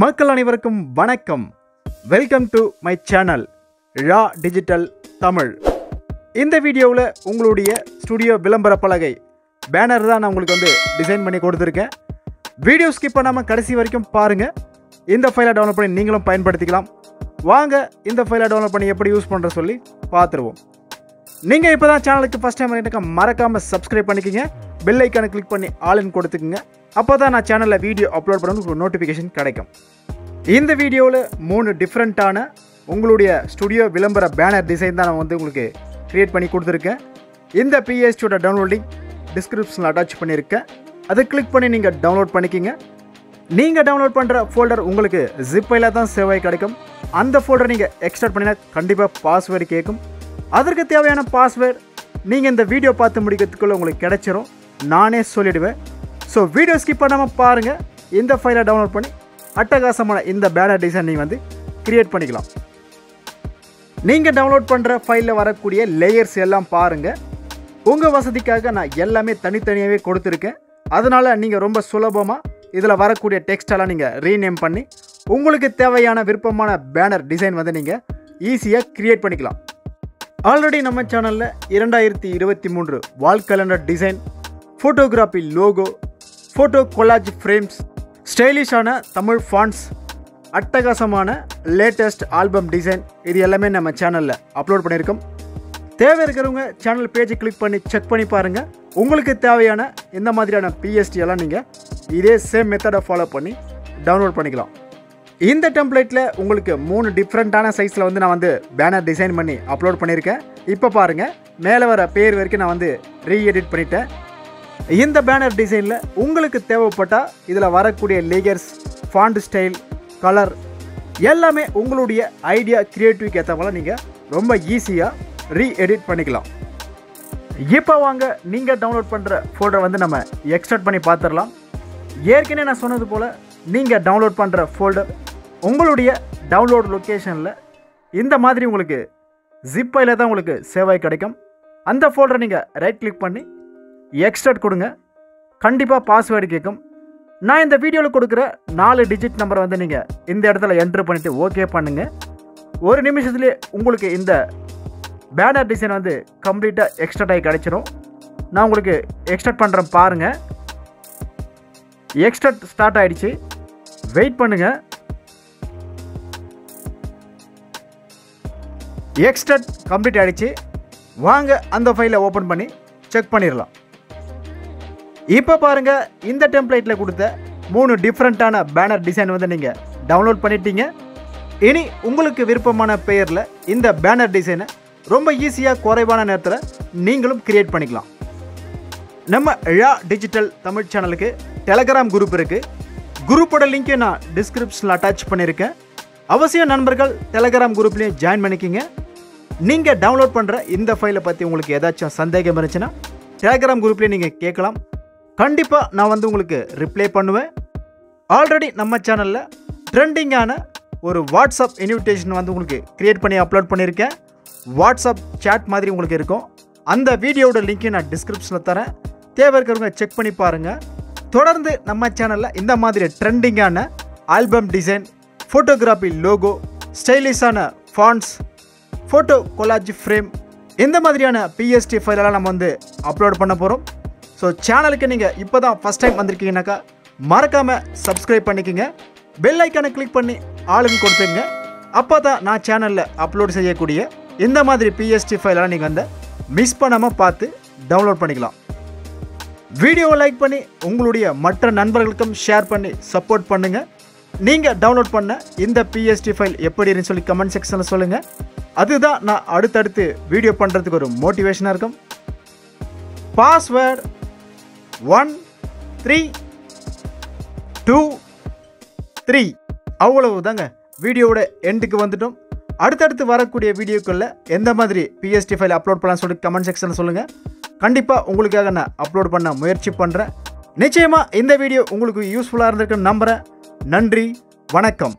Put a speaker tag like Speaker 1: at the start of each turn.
Speaker 1: மக்கள் அனைவருக்கும் வணக்கம். Welcome to my channel Ra digital Tamil இந்த வீடியோவில் உங்களுடைய ஸ்டுடியோ விளம்பர பலகை பேனர் தான் நான் உங்களுக்கு வந்து டிசைன் பண்ணி கொடுத்துருக்கேன். வீடியோ ஸ்கிப் பண்ணாமல் கடைசி வரைக்கும் பாருங்கள் இந்த ஃபைலை டவுன்லோட் பண்ணி நீங்களும் பயன்படுத்திக்கலாம். வாங்க இந்த ஃபைலை டவுன்லோட் பண்ணி எப்படி யூஸ் பண்ணுற சொல்லி பார்த்துருவோம். நீங்கள் இப்போ தான் சேனலுக்கு ஃபஸ்ட் டைம் எனக்கு மறக்காமல் சப்ஸ்கிரைப் பண்ணிக்கோங்க. பெல் ஐக்கானை கிளிக் பண்ணி ஆளுன்னு கொடுத்துக்குங்க. அப்போ தான் நான் சேனலில் வீடியோ அப்லோட் பண்ண உங்களுக்கு நோட்டிஃபிகேஷன் கிடைக்கும். இந்த வீடியோவில் மூணு டிஃப்ரெண்ட்டான உங்களுடைய ஸ்டுடியோ விளம்பர பேனர் டிசைன் தான் நான் வந்து உங்களுக்கு க்ரியேட் பண்ணி கொடுத்துருக்கேன். இந்த பிஎஸ்டியோட டவுன்லோடிங் டிஸ்கிரிப்ஷனில் அட்டாச் பண்ணியிருக்கேன். அதை கிளிக் பண்ணி நீங்கள் டவுன்லோட் பண்ணிக்கிங்க. நீங்கள் டவுன்லோட் பண்ணுற ஃபோல்டர் உங்களுக்கு ஜிப்பையில் தான் சேவாய் கிடைக்கும். அந்த ஃபோல்டர் நீங்கள் எக்ஸ்ட்ராக்ட் பண்ணினா கண்டிப்பாக பாஸ்வேர்டு கேட்கும். அதற்கு தேவையான பாஸ்வேர்டு நீங்கள் இந்த வீடியோ பார்த்து முடிக்கிறதுக்குள்ளே உங்களுக்கு கிடைச்சிரும். நானே சொல்லிவிடுவேன் ஸோ வீடியோ ஸ்கிப் பண்ணாமல் பாருங்கள் இந்த ஃபைலை டவுன்லோட் பண்ணி அட்டகாசமான இந்த பேனர் டிசைன் நீங்கள் வந்து க்ரியேட் பண்ணிக்கலாம். நீங்கள் டவுன்லோட் பண்ணுற ஃபைலில் வரக்கூடிய லேயர்ஸ் எல்லாம் பாருங்கள் உங்கள் வசதிக்காக நான் எல்லாமே தனித்தனியாகவே கொடுத்துருக்கேன். அதனால் நீங்கள் ரொம்ப சுலபமாக இதில் வரக்கூடிய டெக்ஸ்டெல்லாம் நீங்கள் ரீநேம் பண்ணி உங்களுக்கு தேவையான விருப்பமான பேனர் டிசைன் வந்து நீங்கள் ஈஸியாக க்ரியேட் பண்ணிக்கலாம். ஆல்ரெடி நம்ம சேனலில் இரண்டாயிரத்தி இருபத்தி மூன்று wall calendar design photography logo photo collage frames ஸ்டைலிஷான Tamil fonts அட்டகாசமான லேட்டஸ்ட் ஆல்பம் டிசைன் இது எல்லாமே நம்ம சேனலில் அப்லோட் பண்ணியிருக்கோம். தேவை இருக்கிறவங்க சேனல் பேஜை கிளிக் பண்ணி செக் பண்ணி பாருங்கள் உங்களுக்கு தேவையான எந்த மாதிரியான பிஎஸ்டி எல்லாம் நீங்கள் இதே சேம் மெத்தடை ஃபாலோ பண்ணி டவுன்லோட் பண்ணிக்கலாம். இந்த டெம்ப்ளேட்டில் உங்களுக்கு மூணு டிஃப்ரெண்ட்டான சைஸில் வந்து நான் வந்து பேனர் டிசைன் பண்ணி அப்லோட் பண்ணியிருக்கேன். இப்போ பாருங்கள் மேலே வர பேர் வரைக்கும் நான் வந்து ரீஎடிட் பண்ணிட்டேன். இந்த பேனர் டிசைனில் உங்களுக்கு தேவைப்பட்டால் இதில் வரக்கூடிய லேயர்ஸ் ஃபாண்ட் ஸ்டைல் கலர் எல்லாமே உங்களுடைய ஐடியா க்ரியேட்டிவ்க்கு ஏற்ற போல் நீங்கள் ரொம்ப ஈஸியாக ரீஎடிட் பண்ணிக்கலாம். இப்போ வாங்க நீங்கள் டவுன்லோட் பண்ணுற ஃபோல்டரை வந்து நம்ம எக்ஸ்ட்ராக்ட் பண்ணி பார்த்துடலாம் ஏற்கனவே நான் சொன்னது போல் நீங்கள் டவுன்லோட் பண்ணுற ஃபோல்டர் உங்களுடைய டவுன்லோட் லொக்கேஷனில் இந்த மாதிரி உங்களுக்கு ஜிப்பையில் தான் உங்களுக்கு சேவாய் கிடைக்கும். அந்த ஃபோல்டரை நீங்கள் ரைட் கிளிக் பண்ணி எக்ஸ்ட்ராக்ட் கொடுங்க. கண்டிப்பாக பாஸ்வேர்டு கேட்கும் நான் இந்த வீடியோவில் கொடுக்குற நாலு டிஜிட் நம்பரை வந்து நீங்கள் இந்த இடத்துல என்ட்ரு பண்ணிவிட்டு ஓகே பண்ணுங்கள் ஒரு நிமிஷத்துலேயே உங்களுக்கு இந்த பேனர் டிசைன் வந்து கம்ப்ளீட்டாக எக்ஸ்ட்ராக்ட் ஆகி கிடச்சிரும். நான் உங்களுக்கு எக்ஸ்ட்ராக்ட் பண்ணுறேன் பாருங்கள் எக்ஸ்ட்ராக்ட் ஸ்டார்ட் ஆகிடுச்சு வெயிட் பண்ணுங்கள் எக்ஸ்ட்ராக்ட் கம்ப்ளீட் ஆகிடுச்சு வாங்க அந்த ஃபைலை ஓப்பன் பண்ணி செக் பண்ணிடலாம் இப்போ பாருங்கள் இந்த டெம்ப்ளேட்டில் கொடுத்த மூணு டிஃப்ரெண்ட்டான பேனர் டிசைன் வந்து நீங்கள் டவுன்லோட் பண்ணிட்டீங்க. இனி உங்களுக்கு விருப்பமான பெயரில் இந்த பேனர் டிசைனை ரொம்ப ஈஸியாக குறைவான நேரத்தில் நீங்களும் கிரியேட் பண்ணிக்கலாம். நம்ம ழா டிஜிட்டல் தமிழ் சேனலுக்கு டெலகிராம் குரூப் இருக்குது குரூப்போட லிங்க்கை நான் டிஸ்கிரிப்ஷனில் அட்டாச் பண்ணியிருக்கேன் அவசியம் நண்பர்கள் டெலகிராம் குரூப்லேயும் ஜாயின் பண்ணிக்கிங்க. நீங்கள் டவுன்லோட் பண்ணுற இந்த ஃபைலை பற்றி உங்களுக்கு ஏதாச்சும் சந்தேகம் இருந்துச்சுன்னா டெலகிராம் குரூப்லேயே நீங்கள் கேட்கலாம். கண்டிப்பாக நான் வந்து உங்களுக்கு ரிப்ளை பண்ணுவேன். ஆல்ரெடி நம்ம சேனலில் ட்ரெண்டிங்கான ஒரு வாட்ஸ்அப் இன்விடேஷன் வந்து உங்களுக்கு க்ரியேட் பண்ணி அப்லோட் பண்ணியிருக்கேன். வாட்ஸ்அப் சேட் மாதிரி உங்களுக்கு இருக்கும். அந்த வீடியோட லிங்க்கை நான் டிஸ்கிரிப்ஷனில் தரேன். தேவை இருக்கிறவங்க செக் பண்ணி பாருங்கள் தொடர்ந்து நம்ம சேனலில் இந்த மாதிரி ட்ரெண்டிங்கான ஆல்பம் டிசைன் ஃபோட்டோகிராஃபி லோகோ ஸ்டைலிஷான ஃபாண்ட்ஸ் ஃபோட்டோ கொலாஜ் ஃப்ரேம் இந்த மாதிரியான பிஎஸ்டி ஃபைலெல்லாம் நம்ம வந்து அப்லோட் பண்ண போகிறோம் ஸோ சேனலுக்கு நீங்கள் இப்போ தான் ஃபஸ்ட் டைம் வந்திருக்கீங்கனாக்கா மறக்காமல் சப்ஸ்கிரைப் பண்ணிக்கோங்க. பெல் ஐக்கானை கிளிக் பண்ணி ஆளுங்க கொடுத்துங்க அப்போ தான் நான் சேனலில் அப்லோட் செய்யக்கூடிய இந்த மாதிரி பிஎஸ்டி ஃபைலெலாம் நீங்கள் வந்து மிஸ் பண்ணாமல் பார்த்து டவுன்லோட் பண்ணிக்கலாம். வீடியோவை லைக் பண்ணி உங்களுடைய மற்ற நண்பர்களுக்கும் ஷேர் பண்ணி சப்போர்ட் பண்ணுங்கள் நீங்கள் டவுன்லோட் பண்ண இந்த பிஎஸ்டி ஃபைல் எப்படி இருந்துன்னு சொல்லி கமெண்ட் செக்ஷனில் சொல்லுங்கள் அதுதான் நான் அடுத்தடுத்து வீடியோ பண்ணுறதுக்கு ஒரு மோட்டிவேஷனாக இருக்கும். Password one three two three அவ்வளவு தாங்க வீடியோவோட எண்டுக்கு வந்துட்டோம். அடுத்தடுத்து வரக்கூடிய வீடியோக்களில் எந்த மாதிரி பிஎஸ்டி ஃபைல் அப்லோட் பண்ணலாம்னு சொல்லிட்டு கமெண்ட் செக்ஷனில் சொல்லுங்கள் கண்டிப்பாக உங்களுக்காக நான் அப்லோட் பண்ண முயற்சி பண்ணுறேன் நிச்சயமாக இந்த வீடியோ உங்களுக்கு யூஸ்ஃபுல்லாக இருந்திருக்குன்னு நம்புகிறேன் நன்றி. வணக்கம்.